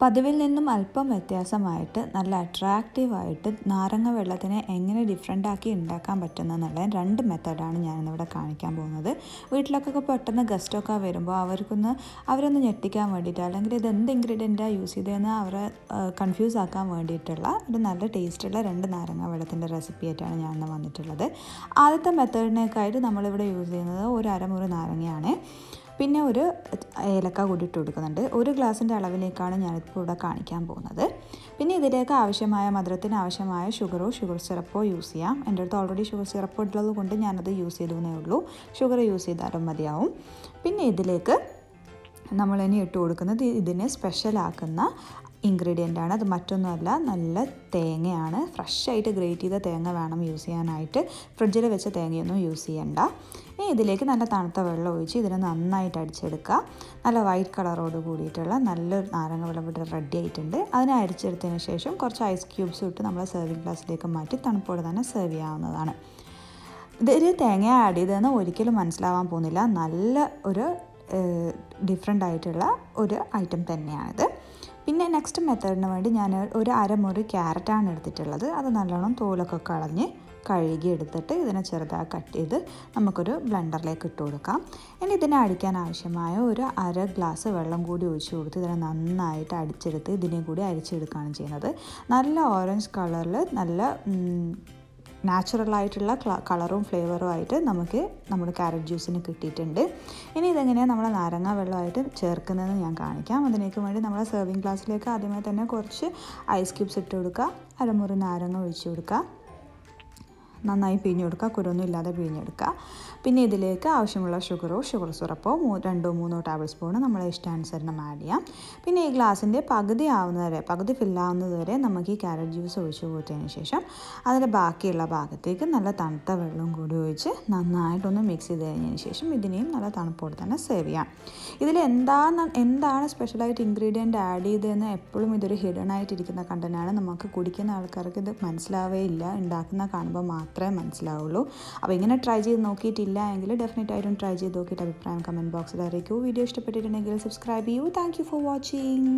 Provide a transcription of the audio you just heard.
പതിവിൽ നിന്നും അല്പം വ്യത്യാസമായിട്ട് നല്ല അട്രാക്റ്റീവായിട്ട് നാരങ്ങ വെള്ളത്തിനെ എങ്ങനെ ഡിഫറെന്റ് ആക്കി ഉണ്ടാക്കാൻ പറ്റുന്ന എന്നുള്ള രണ്ട് മെത്തേഡാണ് ഞാനിന്നിവിടെ കാണിക്കാൻ പോകുന്നത്. വീട്ടിലൊക്കെ പെട്ടെന്ന് ഗസ്റ്റൊക്കെ വരുമ്പോൾ അവർക്കൊന്ന് അവരൊന്ന് ഞെട്ടിക്കാൻ വേണ്ടിയിട്ട് അല്ലെങ്കിൽ ഇത് എന്ത് ഇൻഗ്രീഡിയന്റാണ് യൂസ് ചെയ്തതെന്ന് അവരെ കൺഫ്യൂസ് ആക്കാൻ വേണ്ടിയിട്ടുള്ള ഒരു നല്ല ടേസ്റ്റുള്ള രണ്ട് നാരങ്ങ വെള്ളത്തിന്റെ റെസിപ്പി ആയിട്ടാണ് ഞാനിന്ന് വന്നിട്ടുള്ളത്. ആദ്യത്തെ മെത്തേഡിനേക്കായിട്ട് നമ്മളിവിടെ യൂസ് ചെയ്യുന്നത് ഒരു അരമുറി നാരങ്ങയാണ്. പിന്നെ ഒരു ഏലക്ക കൂടി ഇട്ട് കൊടുക്കുന്നുണ്ട്. ഒരു ഗ്ലാസിന്റെ അളവിലേക്കാണ് ഞാനിപ്പോൾ ഇവിടെ കാണിക്കാൻ പോകുന്നത്. പിന്നെ ഇതിലേക്ക് ആവശ്യമായ മധുരത്തിന് ആവശ്യമായ ഷുഗറോ ഷുഗർ സിറപ്പോ യൂസ് ചെയ്യാം. എന്റെ അടുത്ത് ഓൾറെഡി ഷുഗർ സിറപ്പ് ഉള്ളത് കൊണ്ട് ഞാനത് യൂസ് ചെയ്തേ ഉള്ളൂ. ഷുഗർ യൂസ് ചെയ്താലും മതിയാവും. പിന്നെ ഇതിലേക്ക് നമ്മൾ ഇനി ഇട്ട് കൊടുക്കുന്നത് ഇതിനെ സ്പെഷ്യലാക്കുന്ന ഇൻഗ്രീഡിയന്റ് ആണ്. അത് മറ്റൊന്നുമല്ല നല്ല തേങ്ങയാണ്. ഫ്രഷായിട്ട് ഗ്രേറ്റ് ചെയ്ത തേങ്ങ വേണം യൂസ് ചെയ്യാനായിട്ട്. ഫ്രിഡ്ജിൽ വെച്ച തേങ്ങയൊന്നും യൂസ് ചെയ്യണ്ട. ഇനി ഇതിലേക്ക് നല്ല തണുത്ത വെള്ളം ഒഴിച്ച് ഇതിനെ നന്നായിട്ട് അടിച്ചെടുക്കുക. നല്ല വൈറ്റ് കളറോട് കൂടിയിട്ടുള്ള നല്ലൊരു നാരങ്ങ വെള്ളം ഇവിടെ റെഡി ആയിട്ടുണ്ട്. അതിനെ അരിച്ചെടുത്തതിന് ശേഷം കുറച്ച് ഐസ് ക്യൂബ്സ് ഇട്ട് നമ്മൾ സെർവിങ് ഗ്ലാസ്സിലേക്ക് മാറ്റി തണുപ്പോടെ തന്നെ സെർവ് ചെയ്യാവുന്നതാണ്. ഇതിൽ തേങ്ങ ആഡ് ചെയ്തതെന്ന് ഒരിക്കലും മനസ്സിലാവാൻ പോകുന്നില്ല. നല്ല ഒരു ഡിഫറെന്റ് ആയിട്ടുള്ള ഒരു ഐറ്റം തന്നെയാണിത്. പിന്നെ നെക്സ്റ്റ് മെത്തേഡിന് വേണ്ടി ഞാൻ ഒരു അരമുറി ക്യാരറ്റാണ് എടുത്തിട്ടുള്ളത്. അത് നല്ലോണം തോലൊക്കെ കളഞ്ഞ് കഴുകി എടുത്തിട്ട് ഇതിനെ ചെറുതായി കട്ട് ചെയ്ത് നമുക്കൊരു ബ്ലെൻഡറിലേക്ക് ഇട്ട് കൊടുക്കാം. ഇനി ഇതിനെ അടിക്കാൻ ആവശ്യമായ ഒരു അര ഗ്ലാസ് വെള്ളം കൂടി ഒഴിച്ചു കൊടുത്ത് ഇതിനെ നന്നായിട്ട് അടിച്ചെടുത്ത് ഇതിനെ കൂടി അരിച്ചെടുക്കുകയാണ് ചെയ്യുന്നത്. നല്ല ഓറഞ്ച് കളറിൽ നല്ല നാച്ചുറലായിട്ടുള്ള കളറും ഫ്ലേവറും ആയിട്ട് നമുക്ക് നമ്മുടെ ക്യാരറ്റ് ജ്യൂസിന് കിട്ടിയിട്ടുണ്ട്. ഇനി ഇതെങ്ങനെയാണ് നമ്മൾ നാരങ്ങ വെള്ളമായിട്ട് ചേർക്കുന്നതെന്ന് ഞാൻ കാണിക്കാം. അതിനേക്ക് വേണ്ടി നമ്മൾ സെർവിങ് ഗ്ലാസ്സിലേക്ക് ആദ്യമേ തന്നെ കുറച്ച് ഐസ് ക്യൂബ്സ് ഇട്ട് കൊടുക്കുക. അരമുറി നാരങ്ങ ഒഴിച്ചു കൊടുക്കുക. നന്നായി പിഴിഞ്ഞു കൊടുക്കുക കുരൊന്നും ഇല്ലാതെ പിഴിഞ്ഞെടുക്കുക. പിന്നെ ഇതിലേക്ക് ആവശ്യമുള്ള ഷുഗറോ ഷുഗർ സിറപ്പോ രണ്ടോ മൂന്നോ ടേബിൾ സ്പൂണ് നമ്മളെ ഇഷ്ടാനുസരണം ആഡ് ചെയ്യാം. പിന്നെ ഈ ഗ്ലാസിന്റെ പകുതി ആവുന്നതുവരെ പകുതി ഫില്ലാവുന്നത് വരെ നമുക്ക് ഈ ക്യാരറ്റ് ജ്യൂസ് ഒഴിച്ചു കൊടുത്തതിന് ശേഷം അതിന്റെ ബാക്കിയുള്ള ഭാഗത്തേക്ക് നല്ല തണുത്ത വെള്ളം കൂടി ഒഴിച്ച് നന്നായിട്ടൊന്ന് മിക്സ് ചെയ്ത് കഴിഞ്ഞതിന് ശേഷം ഇതിനെയും നല്ല തണുപ്പോടെ തന്നെ സേവ് ചെയ്യാം. ഇതിൽ എന്താണ് എന്താണ് സ്പെഷ്യലായിട്ട് ഇൻഗ്രീഡിയന്റ് ആഡ് ചെയ്തതെന്ന് എപ്പോഴും ഇതൊരു ഹിഡൻ ആയിട്ടിരിക്കുന്ന കണ്ടനാണ് നമുക്ക് കുടിക്കുന്ന ആൾക്കാർക്ക് ഇത് മനസ്സിലാവേ ഇല്ല ഉണ്ടാക്കുന്ന കാണുമ്പോൾ മാത്രമേ മനസ്സിലാവുള്ളൂ. അപ്പോൾ ഇങ്ങനെ ട്രൈ ചെയ്ത് നോക്കിയിട്ടില്ല എങ്കിൽ ഡെഫിനറ്റ് ആയിട്ടും ട്രൈ ചെയ്ത് നോക്കിയിട്ട് അഭിപ്രായം കമന്റ് ബോക്സിൽ അറിയിക്കൂ. വീഡിയോ ഇഷ്ടപ്പെട്ടിട്ടുണ്ടെങ്കിൽ സബ്സ്ക്രൈബ് ചെയ്യൂ. Thank you for watching